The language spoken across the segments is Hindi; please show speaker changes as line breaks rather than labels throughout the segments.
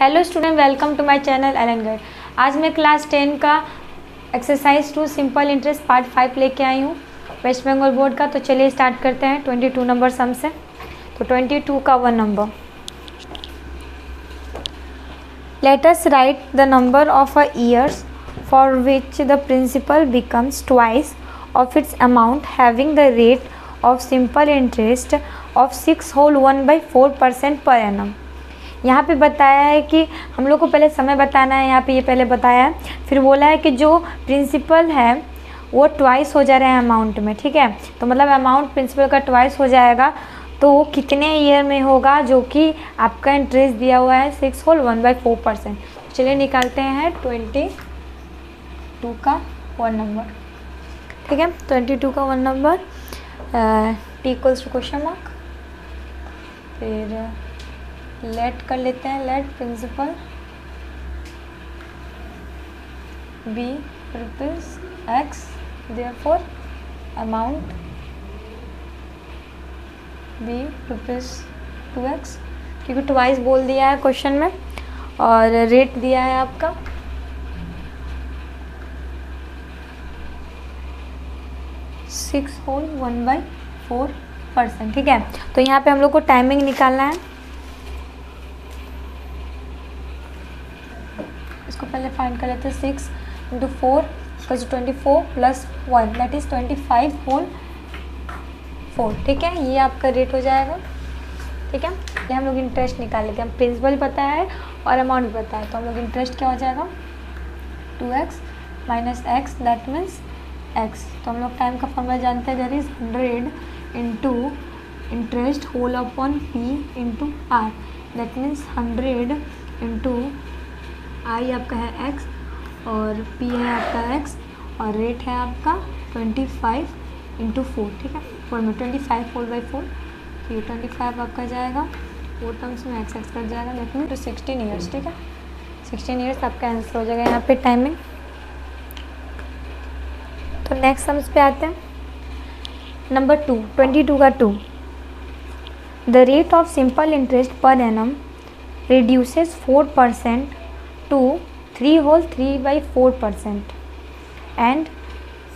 Hello student welcome to my channel एलेंगर आज मैं क्लास टेन का exercise two simple interest part five लेके आई हूँ वेस्ट बंगाल बोर्ड का। तो चलिए स्टार्ट करते हैं ट्वेंटी टू नंबर सम से। तो ट्वेंटी टू का one number let write the number of of uh, years for which the principal becomes twice of its amount having the rate simple interest of six 6 whole 1 by 4 percent per annum. यहाँ पे बताया है कि हम लोग को पहले समय बताना है, यहाँ पे ये पहले बताया है। फिर बोला है कि जो प्रिंसिपल है, वो ट्वाइस हो जा रहा है अमाउंट में, ठीक है? तो मतलब अमाउंट प्रिंसिपल का ट्वाइस हो जाएगा तो वो कितने ईयर में होगा, जो कि आपका इंटरेस्ट दिया हुआ है six whole one by four percent चलिए निकालते हैं ट्वेंटी टू का वन नंबर ठीक है? ट्वेंटी टू का one number T equals to question mark फिर लेट कर लेते हैं let principal be rupees X therefore amount be rupees two X क्योंकि ट्वाइस बोल दिया है क्वेश्चन में और रेट दिया है आपका। Six whole one by four percent, ठीक है? तो यहाँ पे हम लोग को टाइमिंग निकालना है। इसको पहले फाइंड कर लेते हैं। Six into four twenty four plus one that is twenty five whole four ठीक है? ये आपका रेट हो जाएगा, ठीक है? ये हम लोग इंटरेस्ट निकाल लेते हैं। प्रिंसिपल पता है और अमाउंट भी पता है। तो हम लोग इंटरेस्ट क्या हो जाएगा? Two X minus X that means X तो हम लोग टाइम का फॉर्मूला जानते हैं that is hundred into interest whole upon P into R that means hundred into I आपका है एक्स और पी है आपका एक्स और रेट है आपका ट्वेंटी फाइव इंटू फोर ठीक है? फोर में twenty five four by four तो ये ट्वेंटी फाइव आपका जाएगा। फोर टर्म्स में एक्स एक्स कर जाएगा में टू सिक्सटीन ईयर्स ठीक है? सिक्सटीन ईयर्स आपका आंसर हो जाएगा यहाँ पे टाइमिंग तो नेक्स्ट सम्स पे आते हैं। नंबर टू ट्वेंटी टू का two the rate of simple interest पर एनम reduces four percent to three whole three by four percent and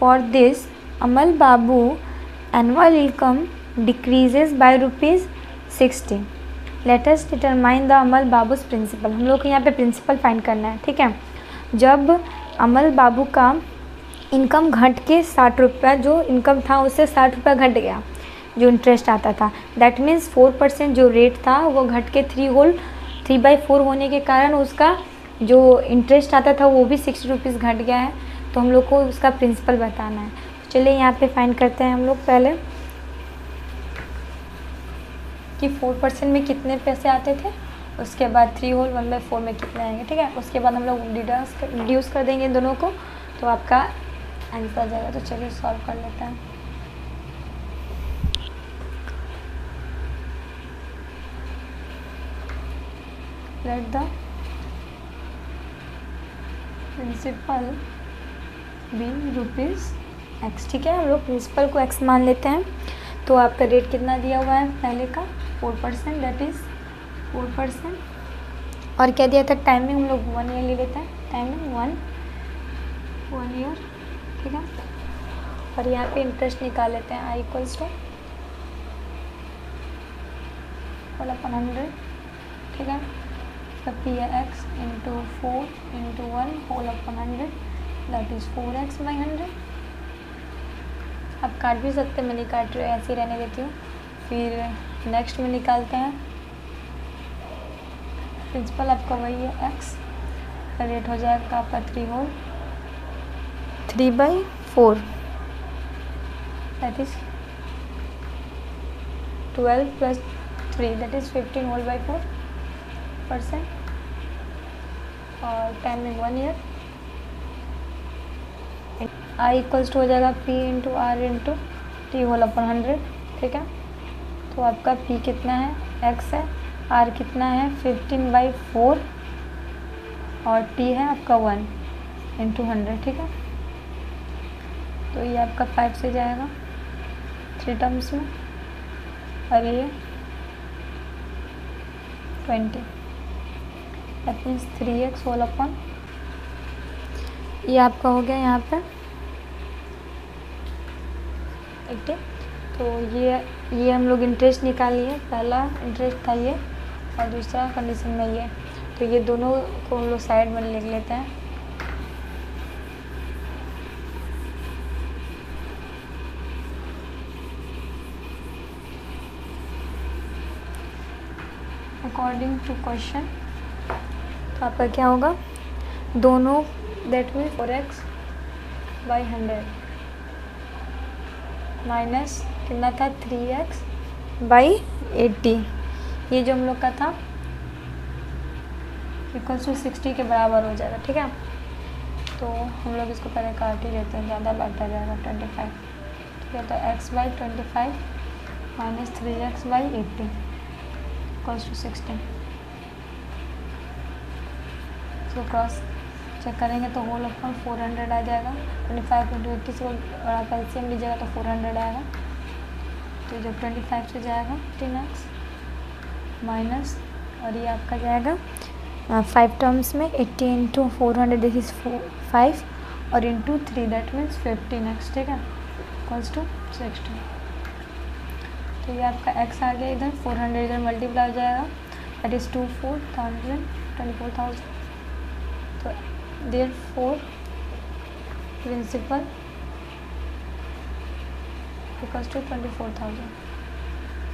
for this Amal Babu annual income decreases by rupees sixty let us determine the Amal Babu's principal हम लोग को यहाँ पे प्रिंसिपल फाइंड करना है, ठीक है? जब अमल बाबू का इनकम घट के साठ रुपया, जो इनकम था उससे साठ रुपया घट गया, जो इंटरेस्ट आता था। दैट मीन्स फोर परसेंट जो रेट था, वो घट के three whole three by four होने के कारण उसका जो इंटरेस्ट आता था, वो भी सिक्सटी रुपीज़ घट गया है। तो हम लोग को उसका प्रिंसिपल बताना है। चलिए यहाँ पे फाइंड करते हैं हम लोग पहले कि फोर परसेंट में कितने पैसे आते थे, उसके बाद three whole one by four में कितने आएँगे, ठीक है? उसके बाद हम लोग डिडस रिड्यूस कर देंगे दोनों को। तो आपका आंसर आ जाएगा तो चलिए सॉल्व कर लेते हैं। Let the principal be rupees X ठीक है? हम लोग प्रिंसिपल को एक्स मान लेते हैं। तो आपका रेट कितना दिया हुआ है? पहले का four percent that is four percent और क्या दिया था? टाइमिंग हम लोग वन ईयर ले लेते हैं। टाइमिंग वन वन ईयर ठीक है? और यहाँ पे इंटरेस्ट निकाल लेते हैं I equals to one upon hundred ठीक है? तो पी है X into four into one whole upon hundred that is four X by hundred आप काट भी सकते हैं मैं नहीं काट रही ऐसे ही रहने देती हूँ। फिर नेक्स्ट में निकालते हैं। प्रिंसिपल आपका वही है एक्स रेट हो जाएगा आपका three whole three by four. That is twelve plus three that is fifteen whole by four percent और timing one year I equals to हो जाएगा P into R into T whole upon hundred ठीक है? तो आपका पी कितना है? एक्स है। आर कितना है? फिफ्टीन बाई फोर और टी है आपका वन इंटू हंड्रेड ठीक है? तो ये आपका फाइव से जाएगा। थ्री टर्म्स में। और ये twenty that means three X whole upon ये आपका हो गया यहाँ पे एट्टी तो ये ये हम लोग इंटरेस्ट निकाल लिए। पहला इंटरेस्ट था ये और दूसरा कंडीशन में ये। तो ये दोनों को हम लोग साइड में लिख लेते हैं। अकॉर्डिंग टू क्वेश्चन तो आपका क्या होगा? दोनों that mean four X by hundred minus कितना था? थ्री एक्स बाई एट्टी ये जो हम लोग का था इक्वल्स टू सिक्सटी के बराबर हो जाएगा, ठीक है? तो हम लोग इसको पहले काट ही लेते हैं, ज़्यादा बैठा जाएगा ट्वेंटी फाइव ठीक है तो X by twenty five minus three X by eighty equals to sixty इसको क्रॉस चेक करेंगे तो होल अपन फोर हंड्रेड आ जाएगा। ट्वेंटी फाइव इंटू एट्टी से और आप एल सी लीजिएगा तो फोर हंड्रेड आएगा। तो जब ट्वेंटी फाइव से जाएगा टेन एक्स माइनस और ये आपका जाएगा फाइव टर्म्स में eighty into four hundred this is five और into three that means fifteen X ठीक है? इक्वल्स टू सिक्सटी तो ये आपका एक्स आ गया इधर फोर हंड्रेड इधर मल्टीप्लाई हो जाएगा। That is two four thousand twenty four thousand तो therefore principal equals to twenty four thousand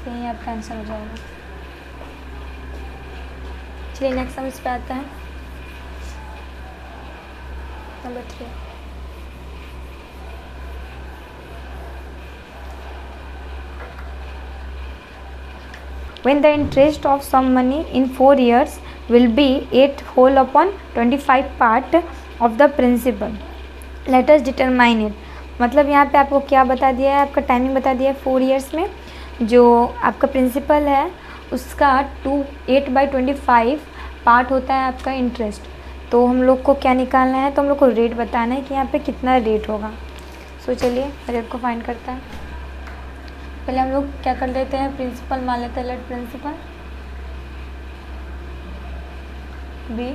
तो यही आपका आंसर हो जाएगा। चलिए नेक्स्ट हम इस पर आते हैं। Number three when the interest of some money in 4 years will be 8 whole upon 25 part of the principal. Let us determine it. मतलब यहाँ पे आपको क्या बता दिया है? आपका टाइमिंग बता दिया है फोर इयर्स में। जो आपका प्रिंसिपल है, उसका two eight by twenty five part होता है आपका इंटरेस्ट तो हम लोग को क्या निकालना है? तो हम लोग को रेट बताना है कि यहाँ पे कितना रेट होगा। सो चलिए रेट को फाइंड करता है। पहले हम लोग क्या कर लेते हैं? प्रिंसिपल मान लेते हैं let principal be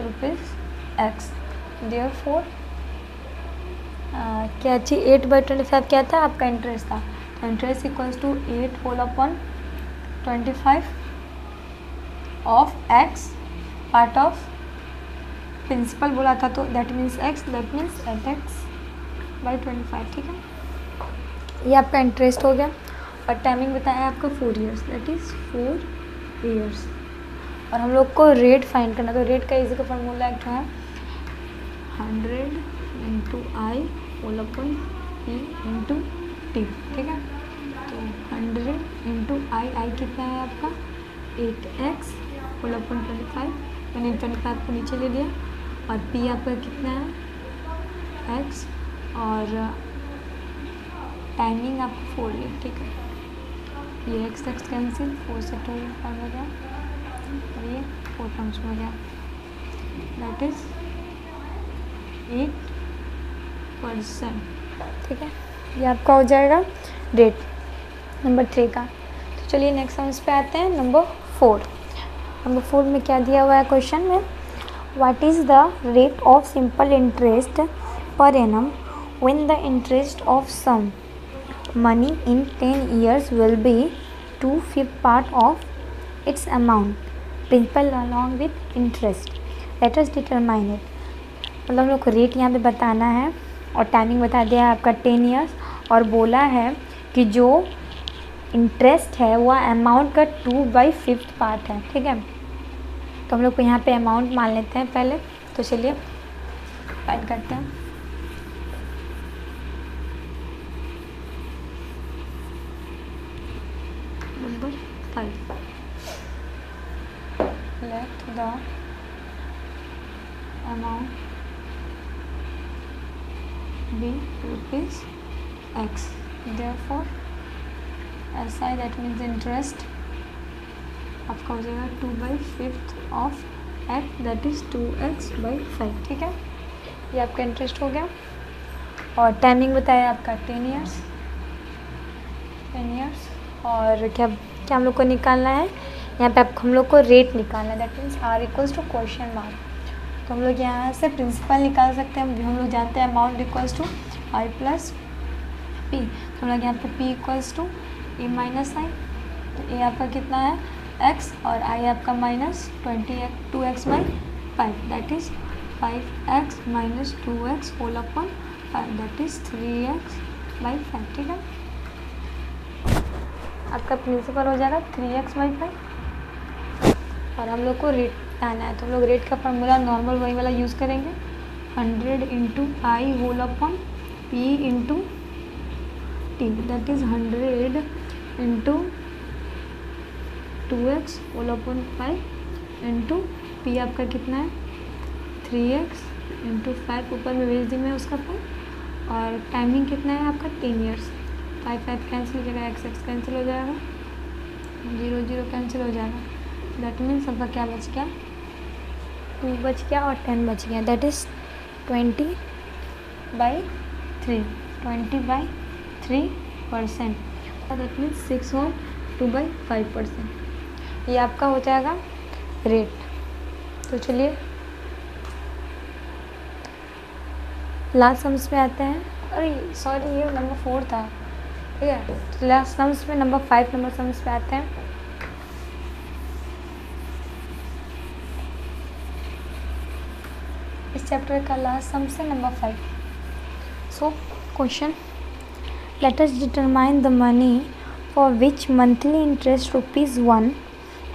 rupees X therefore क्या अच्छी एट बाई ट्वेंटी फाइव क्या था? आपका इंटरेस्ट था। Interest equals to eight whole upon twenty five of X part of principal बोला था तो that means X that means eight X by twenty five ठीक है? ये आपका इंटरेस्ट हो गया। और टाइमिंग बताया आपका four years that is four years और हम लोग को रेट फाइंड करना तो रेट का इजी का फॉर्मूला एक है hundred into I whole upon P into T ठीक है? तो हंड्रेड इंटू आई आई कितना है आपका? Eight X whole upon twenty five मैंने ट्वेंटी फाइव को नीचे ले लिया। और पी आपका कितना है? एक्स और टाइमिंग आपका फोर ईयर ठीक है? ये एक्स एक्स कैंसिल फोर से टू कम हो गया। और ये फोर टर्म्स हो गया। दैट इज़ एट परसेंट ठीक है? ये आपका हो जाएगा रेट नंबर थ्री का। तो चलिए नेक्स्ट हम इस पे आते हैं नंबर फोर नंबर फोर में क्या दिया हुआ है क्वेश्चन में? What is the rate of simple interest per annum when the interest of some money in 10 years will be two fifth part of its amount, principal along with interest. Let us determine it. मतलब हम लोग को रेट यहाँ पे बताना है और टाइमिंग बता दिया है आपका टेन ईयर्स और बोला है कि जो इंटरेस्ट है वह अमाउंट का टू बाई फिफ्थ पार्ट है, ठीक है? तो हम लोग को यहाँ पे अमाउंट मान लेते हैं पहले। तो चलिए फाइंड करते हैं number 5 let the amount be rupees x therefore SI that means interest आपका हो जाएगा two by fifth of x that is two x by five ठीक है? ये आपका इंटरेस्ट हो गया। और टाइमिंग बताया आपका टेन ईयर्स टेन ईयर्स और क्या क्या हम लोग को निकालना है? यहाँ पे आपको हम लोग को रेट निकालना है। That means R equals to question mark तो हम लोग यहाँ से प्रिंसिपल निकाल सकते हैं। हम लोग जानते हैं amount equals to I plus P तो हम लोग यहाँ पे P equals to A minus I तो ए आपका कितना है? एक्स और आई आपका minus twenty two x by five that is five x minus two x whole upon five that is three x by है? आपका प्रिंसिपल हो जाएगा थ्री एक्स बाई फाइव और हम लोग को रेट आना है। तो हम लोग रेट का फार्मूला नॉर्मल वही वाला यूज़ करेंगे। Hundred into I whole upon P into T that is hundred into two x whole upon five into P आपका कितना है? थ्री एक्स इंटू फाइव ऊपर में भेज दी मैं उसका फाइव और टाइमिंग कितना है आपका? Ten years five five cancel हो जाएगा एक्स एक्स कैंसिल हो जाएगा। ज़ीरो ज़ीरो कैंसिल हो जाएगा। दैट मीन्स आपका क्या बच गया? टू बच गया और टेन बच गया। That is twenty by three twenty by three percent that means six और टू बाई फाइव परसेंट ये आपका हो जाएगा रेट तो चलिए। लास्ट सम्स में आते हैं। अरे सॉरी ये नंबर फोर था। ठीक है? लास्ट सम्स में नंबर फाइव नंबर सम्स पे आते हैं। चैप्टर का लास्ट सम से number five so question us determine the money for which monthly interest rupees one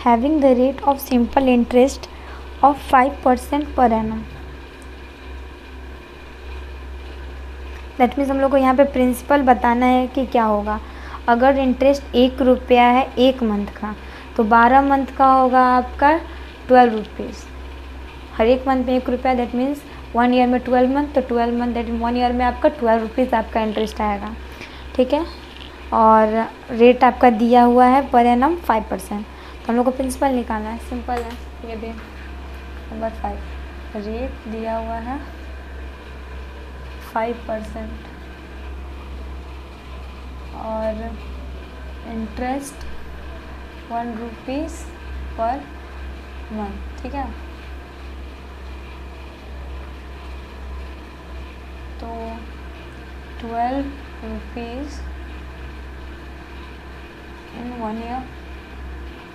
having the rate of simple interest of five percent per annum that means हम लोग को यहाँ पे प्रिंसिपल बताना है कि क्या होगा। अगर इंटरेस्ट एक रुपया है एक मंथ का तो बारह मंथ का होगा आपका ट्वेल्व रुपीज़ हर एक मंथ में एक रुपया दैट मीन्स वन ईयर में ट्वेल्व मंथ तो twelve month that one year में आपका ट्वेल्व रुपीज़ आपका इंटरेस्ट आएगा। ठीक है? और रेट आपका दिया हुआ है पर एन एम फाइव परसेंट तो हम लोग को प्रिंसिपल निकालना है। सिंपल है। ये भी। नंबर फाइव रेट दिया हुआ है फाइव परसेंट और interest one rupees per month ठीक है? तो twelve rupees in one year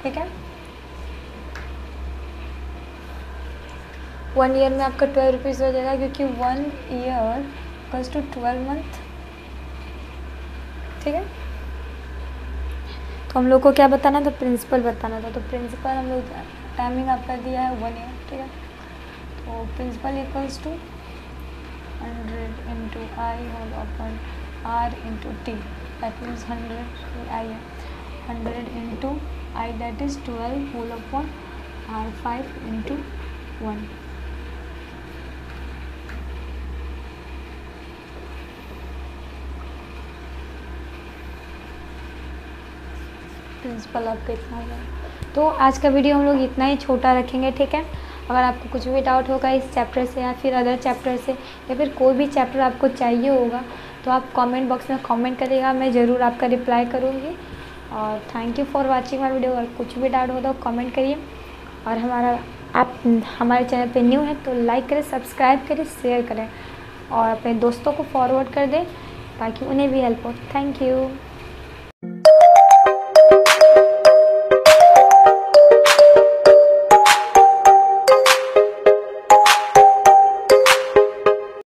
ठीक है? वन ईयर में आपका ट्वेल्व रुपीज़ हो जाएगा क्योंकि one year plus two twelve month ठीक है? तो हम लोग को क्या बताना था? प्रिंसिपल बताना था। तो प्रिंसिपल हम लोग टाइमिंग आपका दिया है वन ईयर ठीक है? तो principal equals to hundred into I whole upon R into T that means hundred I है hundred into I that is twelve whole upon R five into one principal आपका इतना तो आज का वीडियो हम लोग इतना ही छोटा रखेंगे, ठीक है? अगर आपको कुछ भी डाउट होगा इस चैप्टर से या फिर अदर चैप्टर से, या फिर कोई भी चैप्टर आपको चाहिए होगा तो आप कमेंट बॉक्स में कमेंट करिएगा, मैं ज़रूर आपका रिप्लाई करूँगी। और thank you for watching my video अगर कुछ भी डाउट हो तो कमेंट करिए। और हमारा, आप, हमारे चैनल पे न्यू है तो लाइक करें सब्सक्राइब करें शेयर करें। और अपने दोस्तों को फॉरवर्ड कर दें, ताकि उन्हें भी हेल्प हो। Thank you